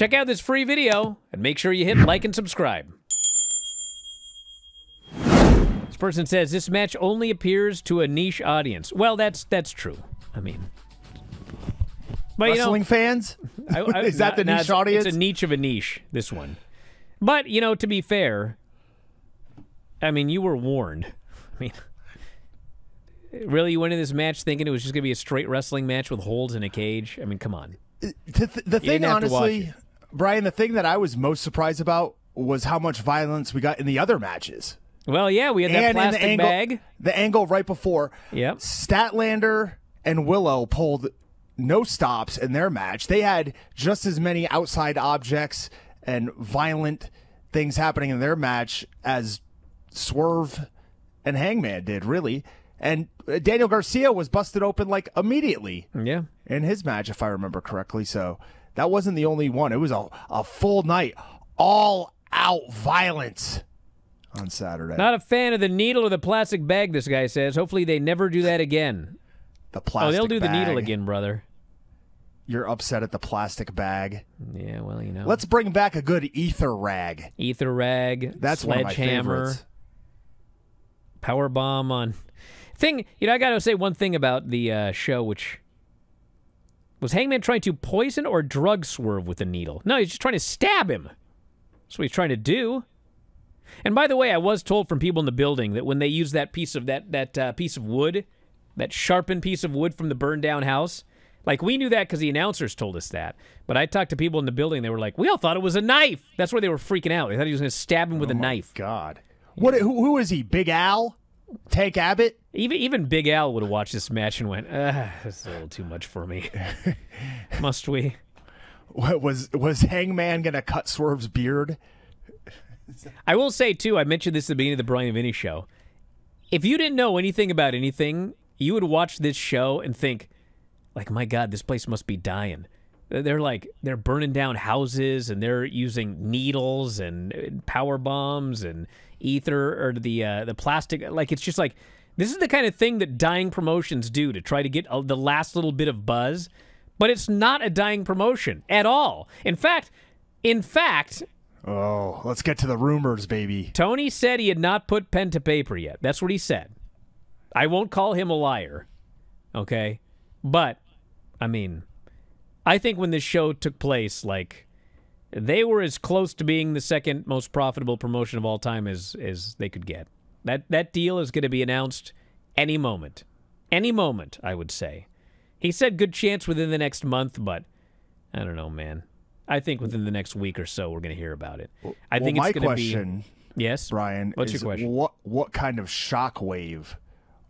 Check out this free video and make sure you hit like and subscribe. This person says this match only appears to a niche audience. Well, that's that's true. I mean, but you know, Wrestling fans? I- I- Is that the niche audience? It's a niche of a niche. This one, but you know, to be fair, I mean, you were warned. I mean, really, you went into this match thinking it was just going to be a straight wrestling match with holds in a cage. I mean, come on. Uh, the, th- the thing, didn't have to watch honestly, Bryan, the thing that I was most surprised about was how much violence we got in the other matches. Well, yeah, we had that and plastic the angle, bag. the angle right before. Yep. Statlander and Willow pulled no stops in their match. They had just as many outside objects and violent things happening in their match as Swerve and Hangman did, really. And uh, Daniel Garcia was busted open like immediately Yeah. in his match, if I remember correctly. So that wasn't the only one. It was a, a full night, all out violence on Saturday. Not a fan of the needle or the plastic bag, this guy says. Hopefully they never do that again. the plastic Oh, they'll do the needle again, brother. You're upset at the plastic bag. Yeah, well, you know. Let's bring back a good ether rag. Ether rag, That's one of my sledgehammer, power bomb on. Thing, you know, I got to say one thing about the uh, show, which was Hangman trying to poison or drug Swerve with a needle? No, he's just trying to stab him. That's what he's trying to do. And by the way, I was told from people in the building that when they used that piece of that that uh, piece of wood, that sharpened piece of wood from the burned down house, like we knew that because the announcers told us that. But I talked to people in the building, they were like, "We all thought it was a knife." That's why they were freaking out. They thought he was going to stab him with a knife. God. What? Who, who is he? Big Al? Tank Abbott? Even even Big Al would have watched this match and went, "Ah, this is a little too much for me." Must we? What, was was Hangman gonna cut Swerve's beard? I will say too. I mentioned this at the beginning of the Bryan and Vinny show. If you didn't know anything about anything, you would watch this show and think, like, "My God, this place must be dying." They're like they're burning down houses and they're using needles and power bombs and ether or the uh, the plastic. Like it's just like this is the kind of thing that dying promotions do to try to get the last little bit of buzz. But it's not a dying promotion at all. In fact, in fact, Oh, let's get to the rumors, baby. Tony said he had not put pen to paper yet. That's what he said. I won't call him a liar. Okay? But, I mean, I think when this show took place, like, they were as close to being the second most profitable promotion of all time as, as they could get. That, that deal is going to be announced any moment. Any moment, I would say. He said good chance within the next month, but I don't know, man. I think within the next week or so, we're going to hear about it. I well, think my it's going to be. question, Yes, Bryan, What's your question? what what kind of shockwave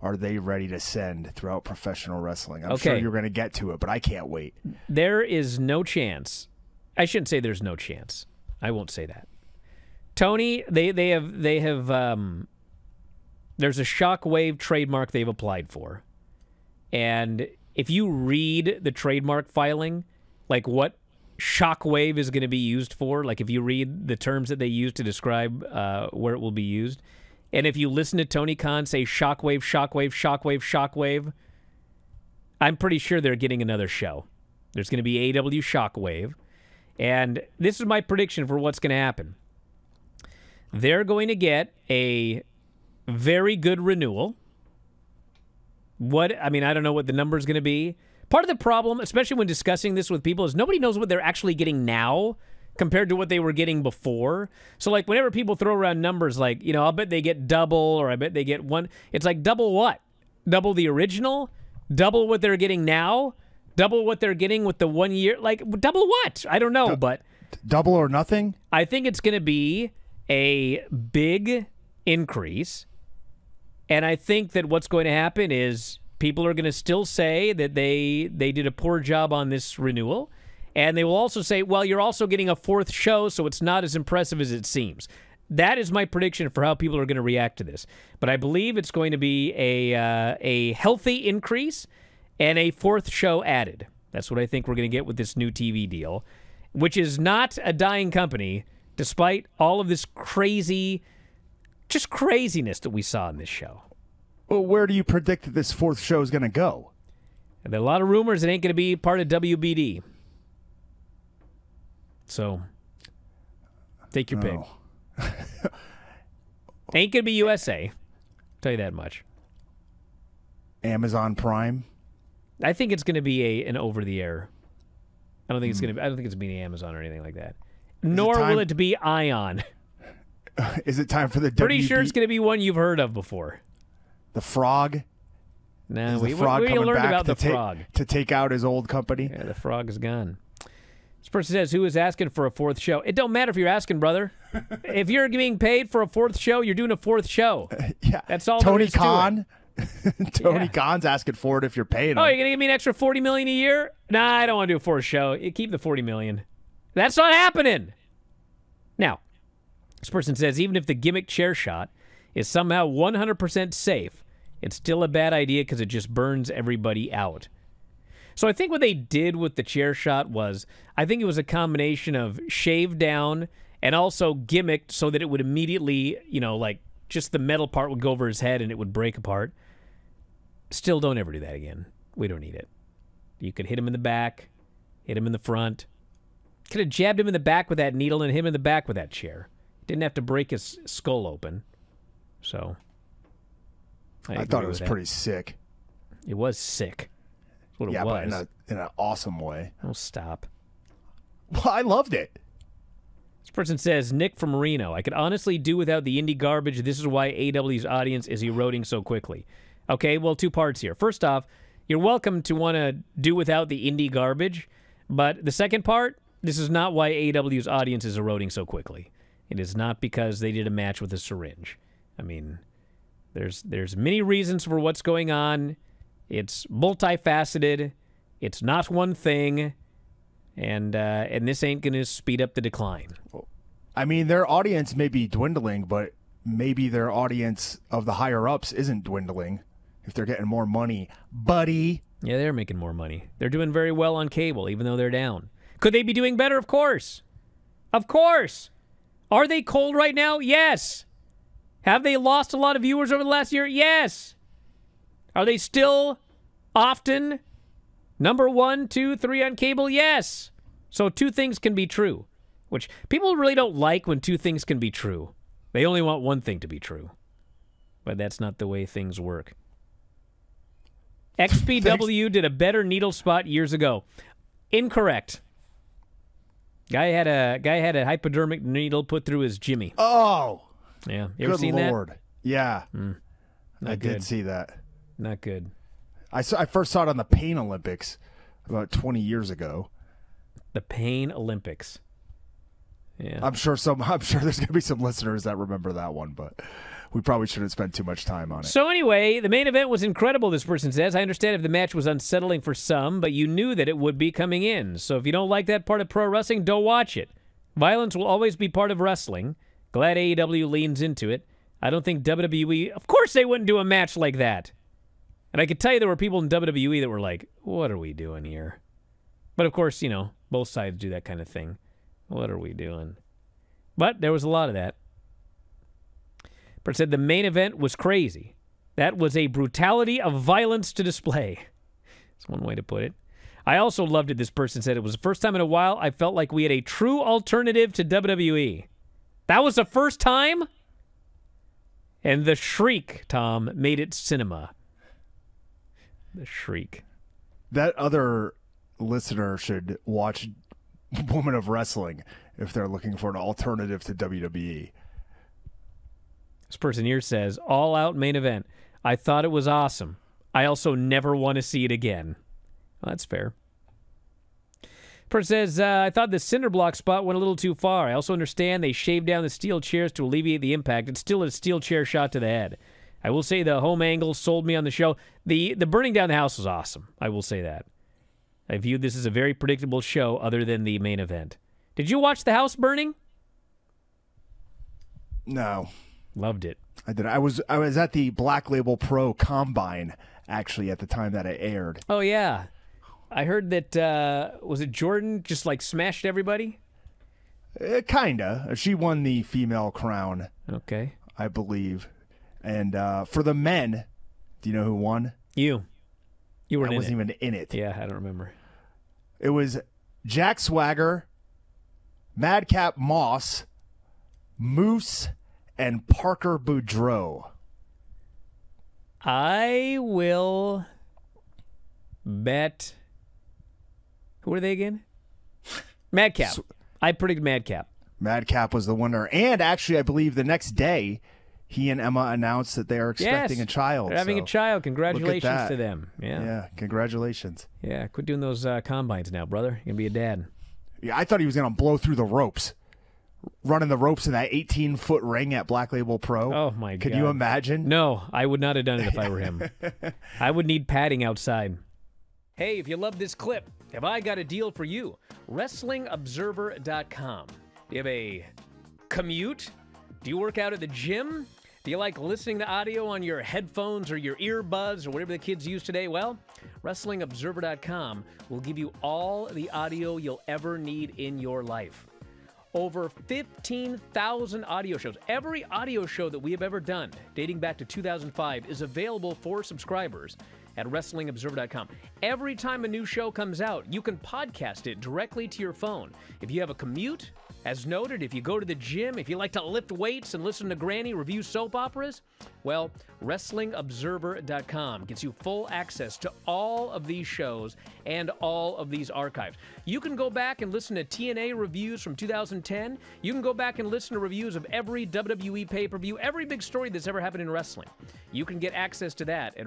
are they ready to send throughout professional wrestling? I'm sure you're going to get to it, but I can't wait. There is no chance. I shouldn't say there's no chance. I won't say that. Tony, they they have they have um there's a shockwave trademark they've applied for. And if you read the trademark filing, like what shockwave is going to be used for, like if you read the terms that they use to describe uh, where it will be used, and if you listen to Tony Khan say shockwave, shockwave, shockwave, shockwave, I'm pretty sure they're getting another show. There's going to be AEW Shockwave. And this is my prediction for what's going to happen. They're going to get a very good renewal. What, I mean, I don't know what the number is going to be. Part of the problem, especially when discussing this with people, is nobody knows what they're actually getting now compared to what they were getting before. So, like, whenever people throw around numbers like, you know, I'll bet they get double or I bet they get one, it's like double what? Double the original? Double what they're getting now? Double what they're getting with the one year? Like, double what? I don't know, but. Double or nothing? I think it's going to be a big increase. And I think that what's going to happen is people are going to still say that they they did a poor job on this renewal. And they will also say, well, you're also getting a fourth show, so it's not as impressive as it seems. That is my prediction for how people are going to react to this. But I believe it's going to be a uh, a healthy increase and a fourth show added. That's what I think we're going to get with this new TV deal, which is not a dying company, despite all of this crazy, just craziness that we saw in this show. Well, where do you predict that this fourth show is going to go? And there are a lot of rumors it ain't going to be part of WBD. So take your pick. Oh. Ain't gonna be USA. Tell you that much. Amazon Prime. I think it's gonna be a an over the air. I don't think it's hmm. gonna. Be, I don't think it's gonna be Amazon or anything like that. Nor time- will it be Ion. Is it time for the Pretty WB, sure it's gonna be one you've heard of before. the frog? Nah, we, the frog we, we coming learned back about to the ta- frog. to take out his old company? Yeah, the frog is gone. This person says, "Who is asking for a fourth show?" It don't matter if you're asking, brother. if you're being paid for a fourth show, you're doing a fourth show. Yeah, That's all Tony. Khan. Tony Yeah. Khan's asking for it if you're paying oh, him. Oh, you're gonna give me an extra forty million a year? Nah, I don't want to do a fourth show. You keep the forty million. That's not happening. Now, this person says even if the gimmick chair shot is somehow 100% safe, it's still a bad idea because it just burns everybody out. So I think what they did with the chair shot was I think it was a combination of shaved down and also gimmicked so that it would immediately, you know, like just the metal part would go over his head and it would break apart. Still don't ever do that again. We don't need it. You could hit him in the back, hit him in the front. Could have jabbed him in the back with that needle and hit him in the back with that chair. Didn't have to break his skull open. So I agree thought it was pretty sick. It was sick. What it Yeah, but in a in an awesome way. Oh, stop. Well, I loved it. This person says, Nick from Reno. I could honestly do without the indie garbage. This is why AEW's audience is eroding so quickly. Okay, well, two parts here. First off, you're welcome to want to do without the indie garbage. But the second part, this is not why AEW's audience is eroding so quickly. It is not because they did a match with a syringe. I mean, there's there's many reasons for what's going on. It's multifaceted. It's not one thing, and uh, and this ain't gonna speed up the decline. I mean, their audience may be dwindling, but maybe their audience of the higher ups isn't dwindling if they're getting more money, buddy. Yeah, they're making more money. They're doing very well on cable, even though they're down. Could they be doing better? Of course. Of course. Are they cold right now? Yes. Have they lost a lot of viewers over the last year? Yes. Are they still often number one, two, three on cable? Yes. So two things can be true, which people really don't like when two things can be true. They only want one thing to be true. But that's not the way things work. XPW did a better needle spot years ago. Incorrect. Guy had a guy had a hypodermic needle put through his Jimmy. Oh, Yeah, you ever seen lord. Yeah, hmm. Not I good. did see that. Not good. I saw, I first saw it on the Pain Olympics about 20 years ago. The Pain Olympics. Yeah. I'm sure some. I'm sure there's gonna be some listeners that remember that one, but we probably shouldn't spend too much time on it. So anyway, the main event was incredible. This person says, "I understand if the match was unsettling for some, but you knew that it would be coming in. So if you don't like that part of pro wrestling, don't watch it. Violence will always be part of wrestling. Glad AEW leans into it. I don't think WWE. Of course, they wouldn't do a match like that. And I could tell you there were people in WWE that were like, "What are we doing here?" But of course, you know, both sides do that kind of thing. What are we doing? But there was a lot of that. But said the main event was crazy. That was a brutality of violence to display. That's one way to put it. I also loved it. This person said it was the first time in a while I felt like we had a true alternative to WWE. That was the first time? And the shriek, Tom, made it cinema. The shriek. That other listener should watch Women of Wrestling if they're looking for an alternative to. WWE. This person here says, all out main event. I thought it was awesome. I also never want to see it again. Well, that's fair. Person says, uh, I thought the cinder block spot went a little too far. I also understand they shaved down the steel chairs to alleviate the impact. It's still a steel chair shot to the head. I will say the home angle sold me on the show. The the burning down the house was awesome. I will say that. I viewed this as a very predictable show other than the main event. Did you watch the house burning? No, Loved it. I did. I was I was at the Black Label Pro Combine actually at the time that it aired. Oh yeah, I heard that. Uh, was it Jordan just like smashed everybody? Uh, kinda. She won the female crown, Okay, I believe. And uh, for the men, do you know who won? you, you were I wasn't it. even in it. Yeah, I don't remember. It was Jack Swagger, Madcap Moss, Moose, and Parker Boudreaux. I will bet. Who are they again? Madcap. I predict Madcap. Madcap was the winner. And actually, I believe the next day, he and Emma announced that they are expecting yes, a child. They're having so a child. Congratulations to them. Yeah. Yeah, congratulations. Yeah. Quit doing those uh, combines now, brother. You're going to be a dad. Yeah, I thought he was going to blow through the ropes, running the ropes in that 18 foot ring at Black Label Pro. Oh, my Could God. you imagine? No, I would not have done it if I were him. I would need padding outside. Hey, if you love this clip, have I got a deal for you? WrestlingObserver.com. Do you have a commute? Do you work out at the gym? Do you like listening to audio on your headphones or your earbuds or whatever the kids use today? Well, WrestlingObserver.com will give you all the audio you'll ever need in your life over 15,000 audio shows. Every audio show that we have ever done, dating back to 2005, is available for subscribers at WrestlingObserver.com. Every time a new show comes out, you can podcast it directly to your phone. If you have a commute, as noted, if you go to the gym, if you like to lift weights and listen to Granny review soap operas, well, WrestlingObserver.com gets you full access to all of these shows and all of these archives. You can go back and listen to TNA reviews from 2010. You can go back and listen to reviews of every WWE pay per view, every big story that's ever happened in wrestling. You can get access to that at